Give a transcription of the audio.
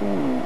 Mm.